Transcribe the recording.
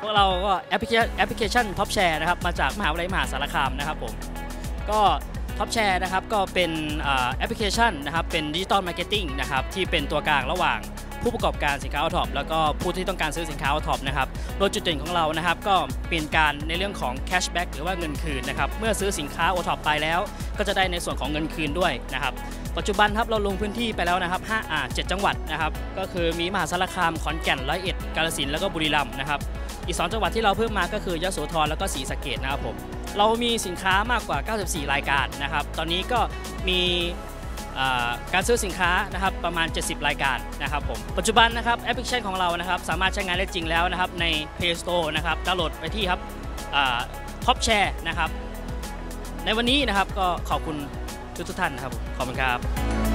พวกเราก็แอปพลิเคชันแอปพลิเคชัน TOPSHARE นะครับมาจากมหาวิทยาลัยมหาสารคามนะครับผมก็ TOPSHARE นะครับก็เป็นแอปพลิเคชันนะครับเป็น digital marketing นะครับที่เป็นตัวกลางระหว่าง ผู้ประกอบการสินค้าโอทอปแล้วก็ผู้ที่ต้องการซื้อสินค้าโอทอปนะครับโดยจุดเด่นของเรานะครับก็เป็นการในเรื่องของ cashback หรือว่าเงินคืนนะครับเมื่อซื้อสินค้าโอทอปไปแล้ว ก็จะได้ในส่วนของเงินคืนด้วยนะครับปัจจุบันครับเราลงพื้นที่ไปแล้วนะครับ5อ่า7จังหวัดนะครับก็คือมีมหาสารคามขอนแก่นร้อยเอ็ดกาฬสินธุ์แล้วก็บุรีรัมย์นะครับอีก 2 จังหวัดที่เราเพิ่มมาก็คือยโสธรแล้วก็ศรีสะเกษนะครับผมเรามีสินค้ามากกว่า 94 รายการนะครับ ตอนนี้ก็มี การซื้อสินค้านะครับประมาณ 70 รายการนะครับผมปัจจุบันนะครับแอปพลิเคชันของเรานะครับสามารถใช้งานได้จริงแล้วนะครับใน Play Store นะครับดาวน์โหลดไปที่ครับ TOPSHARE นะครับในวันนี้นะครับก็ขอบคุณทุกทุกท่านนะครับขอบคุณครับ